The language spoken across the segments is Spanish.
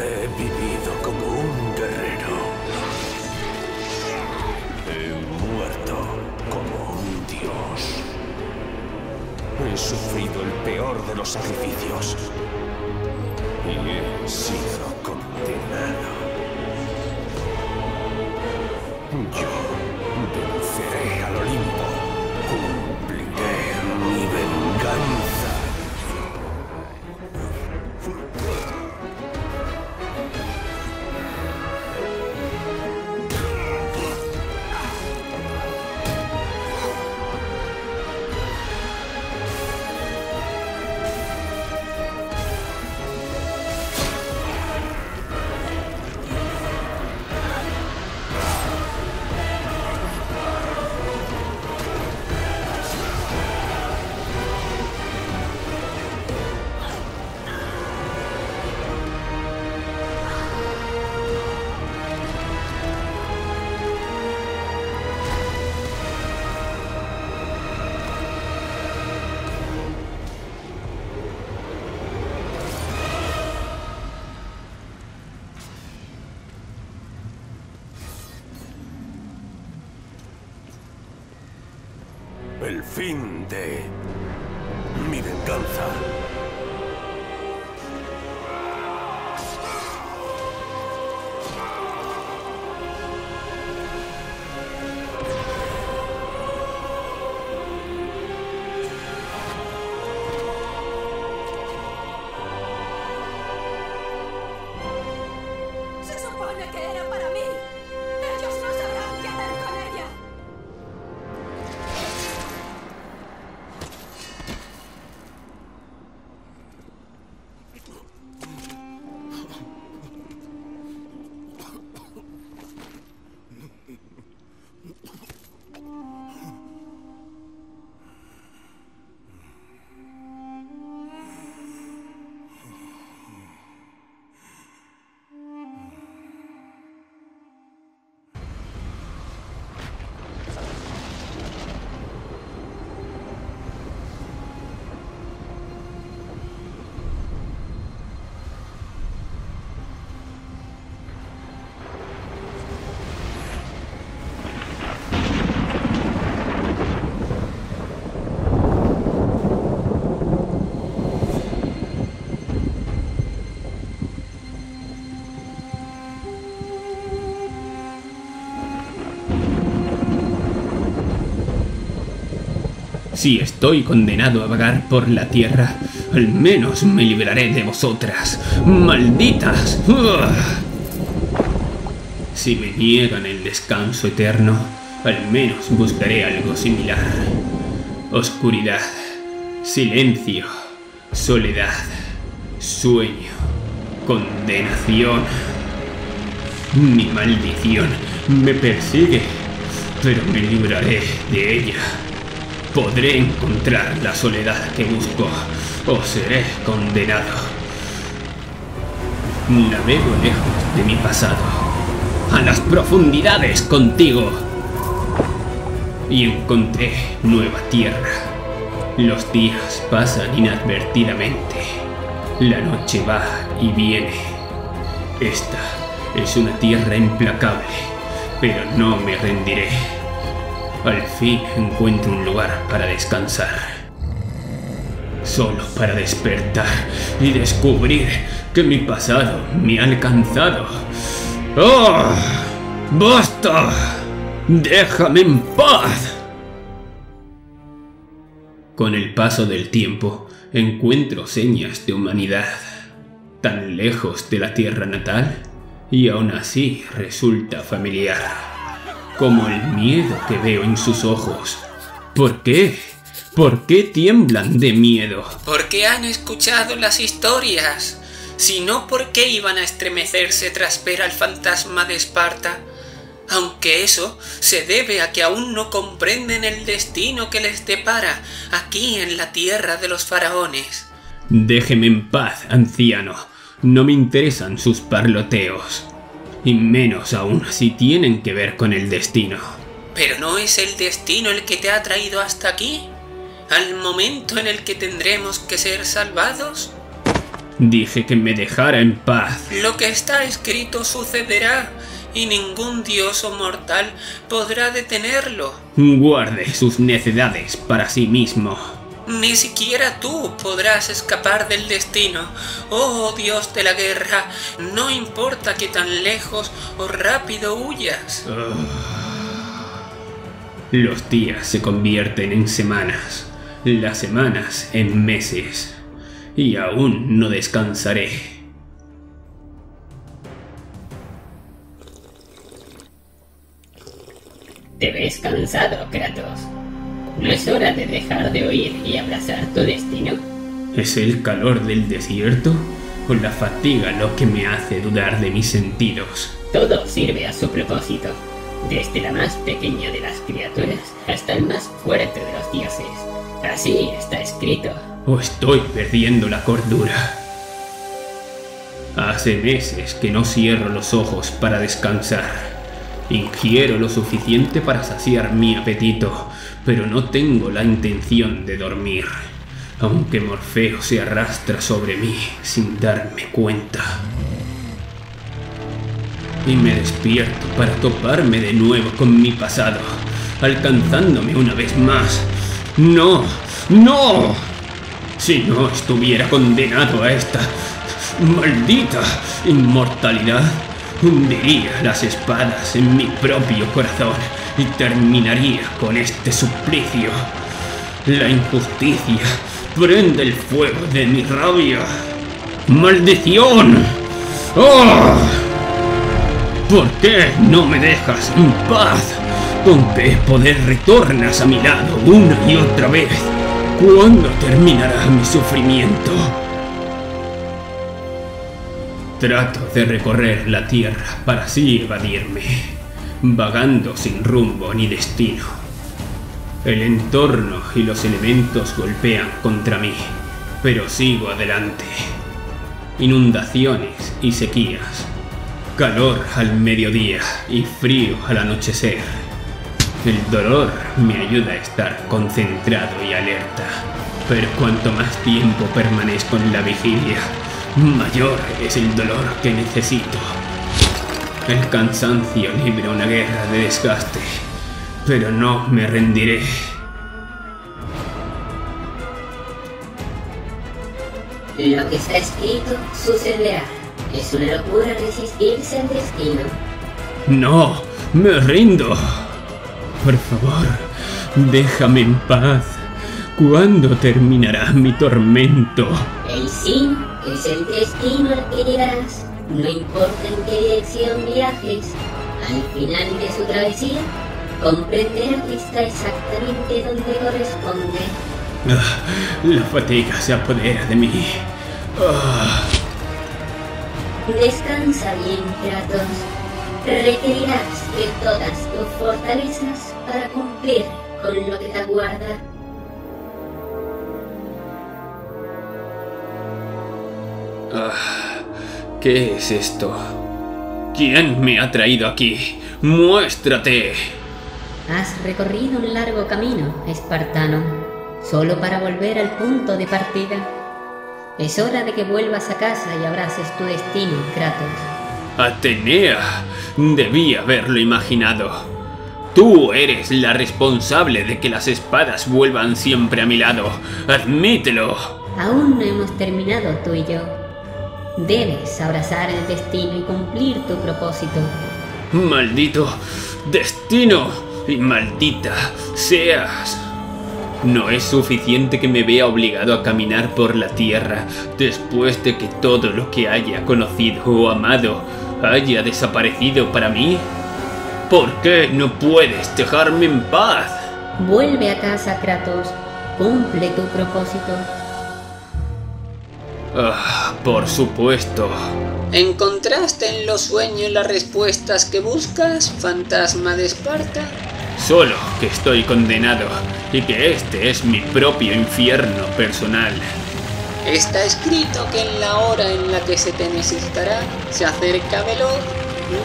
He vivido como un guerrero. He muerto como un dios. He sufrido el peor de los sacrificios. Y he sido condenado. Yo El fin de mi venganza. Si estoy condenado a vagar por la tierra, al menos me libraré de vosotras, malditas. Si me niegan el descanso eterno, al menos buscaré algo similar. Oscuridad, silencio, soledad, sueño, condenación. Mi maldición me persigue, pero me libraré de ella. Podré encontrar la soledad que busco o seré condenado. Navego lejos de mi pasado, a las profundidades contigo. Y encontré nueva tierra. Los días pasan inadvertidamente. La noche va y viene. Esta es una tierra implacable, pero no me rendiré. Al fin encuentro un lugar para descansar. Solo para despertar y descubrir que mi pasado me ha alcanzado. ¡Oh! ¡Basta! ¡Déjame en paz! Con el paso del tiempo encuentro señas de humanidad, tan lejos de la tierra natal y aún así resulta familiar, como el miedo que veo en sus ojos. ¿Por qué? ¿Por qué tiemblan de miedo? Porque han escuchado las historias. Si no, ¿por qué iban a estremecerse tras ver al fantasma de Esparta? Aunque eso se debe a que aún no comprenden el destino que les depara aquí en la tierra de los faraones. Déjeme en paz, anciano. No me interesan sus parloteos. Y menos aún si tienen que ver con el destino. ¿Pero no es el destino el que te ha traído hasta aquí? ¿Al momento en el que tendremos que ser salvados? Dije que me dejara en paz. Lo que está escrito sucederá y ningún dios o mortal podrá detenerlo. Guarde sus necedades para sí mismo. Ni siquiera tú podrás escapar del destino. Oh Dios de la guerra, no importa que tan lejos o rápido huyas. Los días se convierten en semanas, las semanas en meses, y aún no descansaré. Te ves cansado, Kratos. ¿No es hora de dejar de oír y abrazar tu destino? ¿Es el calor del desierto o la fatiga lo que me hace dudar de mis sentidos? Todo sirve a su propósito, desde la más pequeña de las criaturas hasta el más fuerte de los dioses. Así está escrito. ¿O estoy perdiendo la cordura? Hace meses que no cierro los ojos para descansar. Ingiero lo suficiente para saciar mi apetito, pero no tengo la intención de dormir, aunque Morfeo se arrastra sobre mí sin darme cuenta. Y me despierto para toparme de nuevo con mi pasado, alcanzándome una vez más. ¡No! ¡No! Si no estuviera condenado a esta maldita inmortalidad, hundiría las espadas en mi propio corazón y terminaría con este suplicio. La injusticia prende el fuego de mi rabia. ¡Maldición! ¡Oh! ¿Por qué no me dejas en paz? ¿Con qué poder retornas a mi lado una y otra vez? ¿Cuándo terminará mi sufrimiento? Trato de recorrer la tierra para así evadirme, vagando sin rumbo ni destino. El entorno y los elementos golpean contra mí, pero sigo adelante. Inundaciones y sequías, calor al mediodía y frío al anochecer. El dolor me ayuda a estar concentrado y alerta, pero cuanto más tiempo permanezco en la vigilia, mayor es el dolor que necesito. El cansancio libra una guerra de desgaste, pero no me rendiré. Lo que está escrito sucederá. Es una locura resistirse al destino. No, me rindo. Por favor, déjame en paz. ¿Cuándo terminará mi tormento? El sí es el destino al que llegarás. No importa en qué dirección viajes, al final de su travesía, comprenderá que está exactamente donde corresponde. Ah, la fatiga se apodera de mí. Ah, Descansa bien, Kratos. Requerirás de todas tus fortalezas para cumplir con lo que te aguarda. Ah, ¿Qué es esto? ¿Quién me ha traído aquí? ¡Muéstrate! Has recorrido un largo camino, espartano, solo para volver al punto de partida. Es hora de que vuelvas a casa y abraces tu destino, Kratos. Atenea, debí haberlo imaginado. Tú eres la responsable de que las espadas vuelvan siempre a mi lado. Admítelo. Aún no hemos terminado tú y yo. Debes abrazar el destino y cumplir tu propósito. Maldito destino y maldita seas. No es suficiente que me vea obligado a caminar por la tierra después de que todo lo que haya conocido o amado haya desaparecido para mí. ¿Por qué no puedes dejarme en paz? Vuelve a casa, Kratos. Cumple tu propósito. Ah, por supuesto. ¿Encontraste en los sueños las respuestas que buscas, fantasma de Esparta? Solo que estoy condenado y que este es mi propio infierno personal. Está escrito que en la hora en la que se te necesitará, se acerca veloz,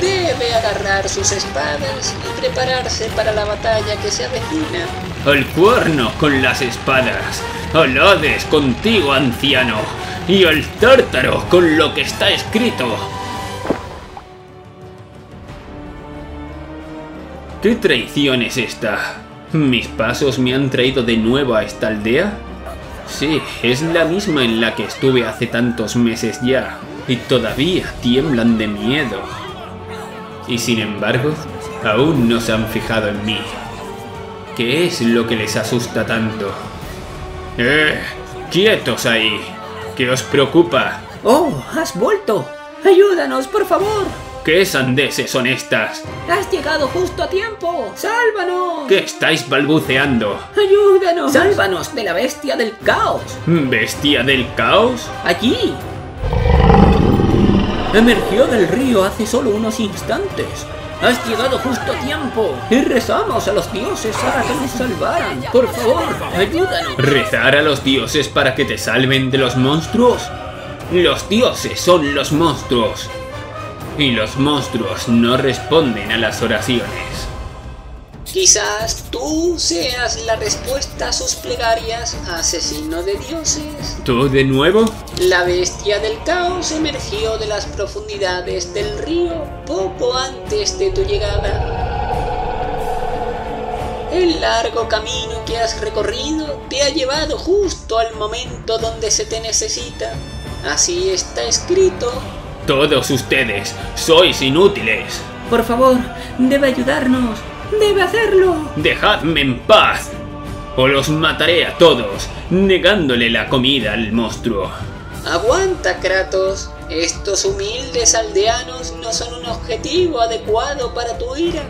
debe agarrar sus espadas y prepararse para la batalla que se avecina. Al cuerno con las espadas. Al Hades contigo, anciano. Y al tártaro con lo que está escrito. ¿Qué traición es esta? ¿Mis pasos me han traído de nuevo a esta aldea? Sí, es la misma en la que estuve hace tantos meses ya, y todavía tiemblan de miedo. Y sin embargo, aún no se han fijado en mí. ¿Qué es lo que les asusta tanto? ¡Eh! ¡Quietos ahí! ¿Qué os preocupa? Oh, has vuelto. Ayúdanos, por favor. ¿Qué sandeces son estas? Has llegado justo a tiempo. Sálvanos. ¿Qué estáis balbuceando? Ayúdanos. Sálvanos de la bestia del caos. ¿Bestia del caos? Allí. Emergió del río hace solo unos instantes. Has llegado justo a tiempo. Y rezamos a los dioses para que nos salvaran. Por favor, ayúdanos. ¿Rezar a los dioses para que te salven de los monstruos? Los dioses son los monstruos. Y los monstruos no responden a las oraciones. Quizás tú seas la respuesta a sus plegarias, asesino de dioses. ¿Tú de nuevo? La bestia del caos emergió de las profundidades del río poco antes de tu llegada. El largo camino que has recorrido te ha llevado justo al momento donde se te necesita. Así está escrito. Todos ustedes sois inútiles. Por favor, debe ayudarnos. Debe hacerlo. Dejadme en paz. O los mataré a todos, negándole la comida al monstruo. Aguanta, Kratos. Estos humildes aldeanos no son un objetivo adecuado para tu ira.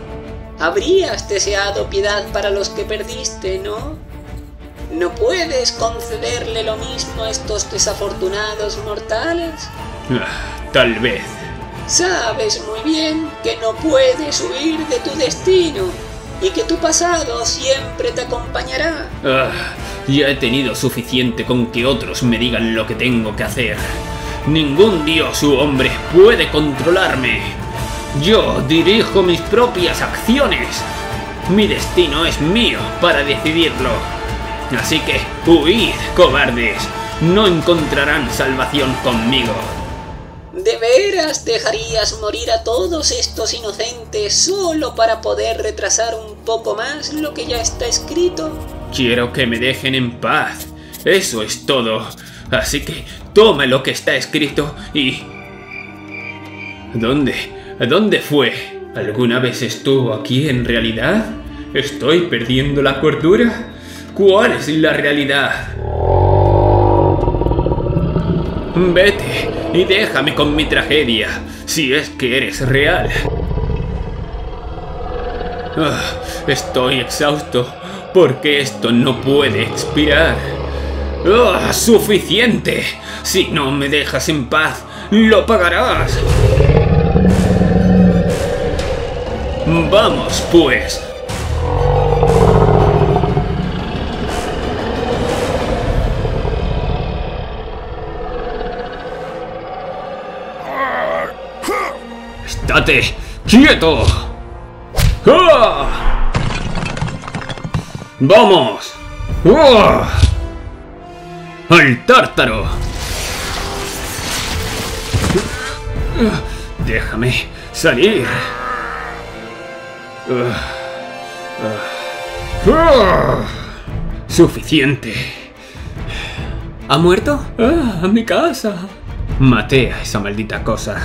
Habrías deseado piedad para los que perdiste, ¿no? ¿No puedes concederle lo mismo a estos desafortunados mortales? Ah, tal vez. Sabes muy bien que no puedes huir de tu destino y que tu pasado siempre te acompañará. Ah, ya he tenido suficiente con que otros me digan lo que tengo que hacer. Ningún dios u hombre puede controlarme. Yo dirijo mis propias acciones. Mi destino es mío para decidirlo. Así que huid, cobardes. No encontrarán salvación conmigo. ¿De veras dejarías morir a todos estos inocentes solo para poder retrasar un poco más lo que ya está escrito? Quiero que me dejen en paz. Eso es todo. Así que toma lo que está escrito y... ¿Dónde? ¿Dónde fue? ¿Alguna vez estuvo aquí en realidad? ¿Estoy perdiendo la cordura? ¿Cuál es la realidad? Vete y déjame con mi tragedia, si es que eres real. Ah, estoy exhausto, porque esto no puede expirar. Ah, ¡Suficiente! Si no me dejas en paz, lo pagarás. Vamos, pues. ¡Estate quieto! ¡Ah! ¡Vamos! ¡Ah! ¡Al tártaro! Déjame salir. Ah. Suficiente. ¿Ha muerto? Ah, a mi casa. Maté a esa maldita cosa.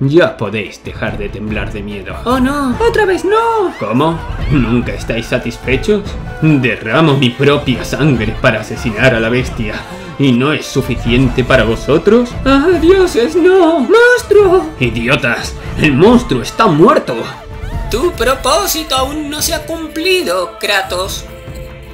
Ya podéis dejar de temblar de miedo. ¡Oh no! ¡Otra vez no! ¿Cómo? ¿Nunca estáis satisfechos? Derramo mi propia sangre para asesinar a la bestia. ¿Y no es suficiente para vosotros? ¡Ah, dioses, no! ¡Monstruo! ¡Idiotas! ¡El monstruo está muerto! Tu propósito aún no se ha cumplido, Kratos.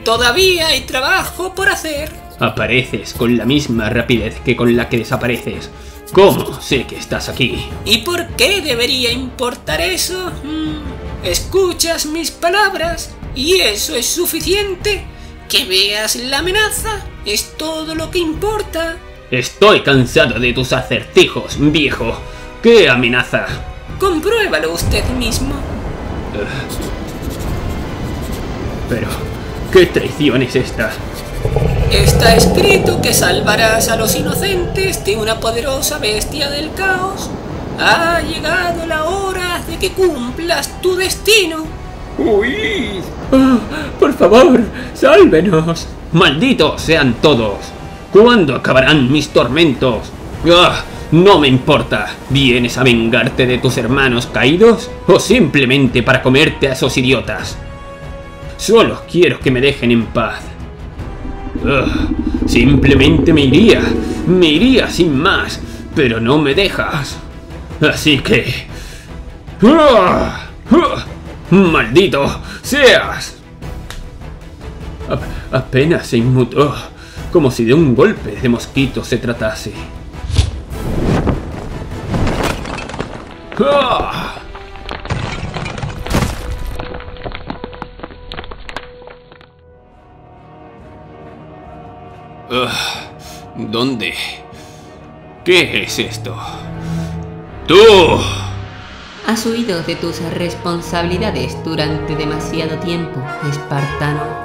Todavía hay trabajo por hacer. Apareces con la misma rapidez que con la que desapareces. ¿Cómo sé que estás aquí? ¿Y por qué debería importar eso? Mm, Escuchas mis palabras y eso es suficiente. Que veas la amenaza es todo lo que importa. Estoy cansado de tus acertijos, viejo. ¿Qué amenaza? Compruébalo usted mismo. Pero, ¿qué traición es esta? Está escrito que salvarás a los inocentes de una poderosa bestia del caos. Ha llegado la hora de que cumplas tu destino. ¡Huid! Ah, por favor, sálvenos. Malditos sean todos. ¿Cuándo acabarán mis tormentos? ¡Ah! No me importa. ¿Vienes a vengarte de tus hermanos caídos? ¿O simplemente para comerte a esos idiotas? Solo quiero que me dejen en paz. Ah, simplemente me iría. Me iría sin más. Pero no me dejas. Así que... ¡Maldito seas! Apenas se inmutó, como si de un golpe de mosquito se tratase. ¿Dónde? ¿Qué es esto? ¡Tú! Has huido de tus responsabilidades durante demasiado tiempo, espartano.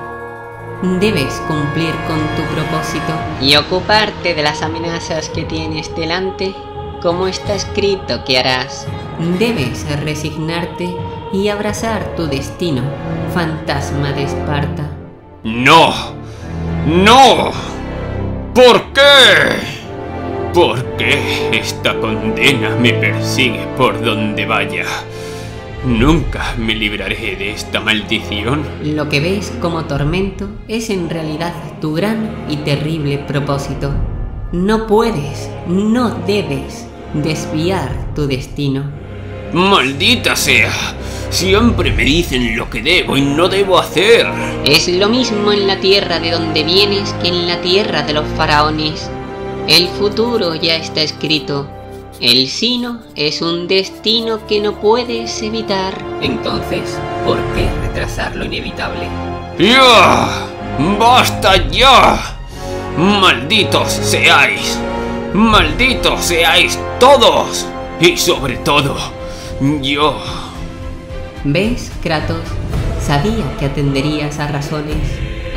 Debes cumplir con tu propósito y ocuparte de las amenazas que tienes delante, como está escrito que harás. Debes resignarte y abrazar tu destino, fantasma de Esparta. ¡No! ¡No! ¿Por qué? ¿Por qué esta condena me persigue por donde vaya? Nunca me libraré de esta maldición. Lo que ves como tormento es en realidad tu gran y terrible propósito. No puedes, no debes desviar tu destino. ¡Maldita sea! Siempre me dicen lo que debo y no debo hacer. Es lo mismo en la tierra de donde vienes que en la tierra de los faraones. El futuro ya está escrito. El sino es un destino que no puedes evitar. Entonces, ¿por qué retrasar lo inevitable? ¡Ya! ¡Basta ya! ¡Malditos seáis! ¡Malditos seáis todos! Y sobre todo, yo... ¿Ves, Kratos? Sabía que atenderías a razones.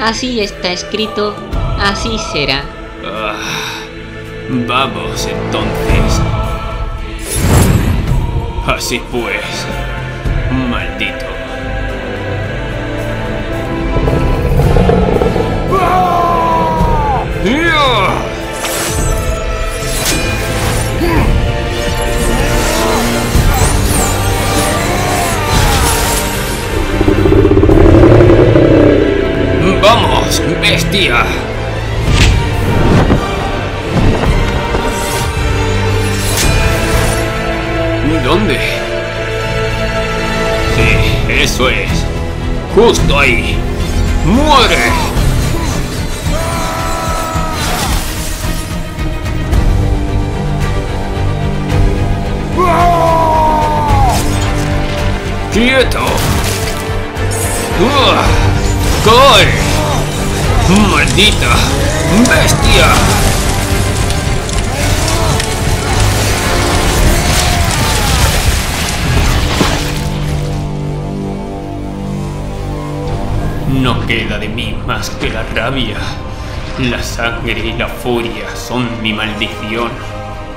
Así está escrito, así será. Ah, vamos entonces. Así pues, ¡Vamos, bestia! ¿Dónde? Sí, eso es. Justo ahí. ¡Muere! ¡Quieto! ¡Uah! ¡Cae! ¡Maldita bestia! No queda de mí más que la rabia. La sangre y la furia son mi maldición.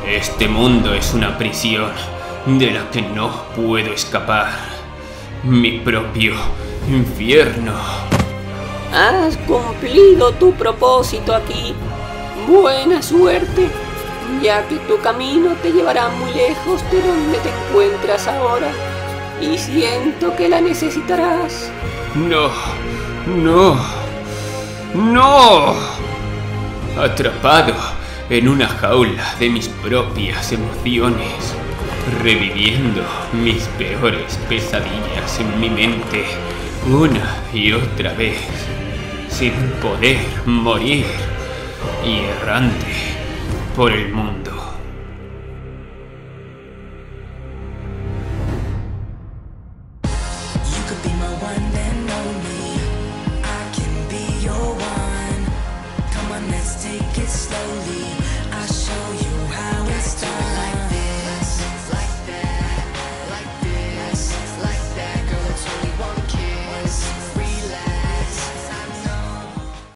Este mundo es una prisión de la que no puedo escapar. Mi propio infierno. Has cumplido tu propósito aquí. Buena suerte, ya que tu camino te llevará muy lejos de donde te encuentras ahora. Y siento que la necesitarás. No, no, no. Atrapado en una jaula de mis propias emociones, reviviendo mis peores pesadillas en mi mente una y otra vez, sin poder morir y errante por el mundo.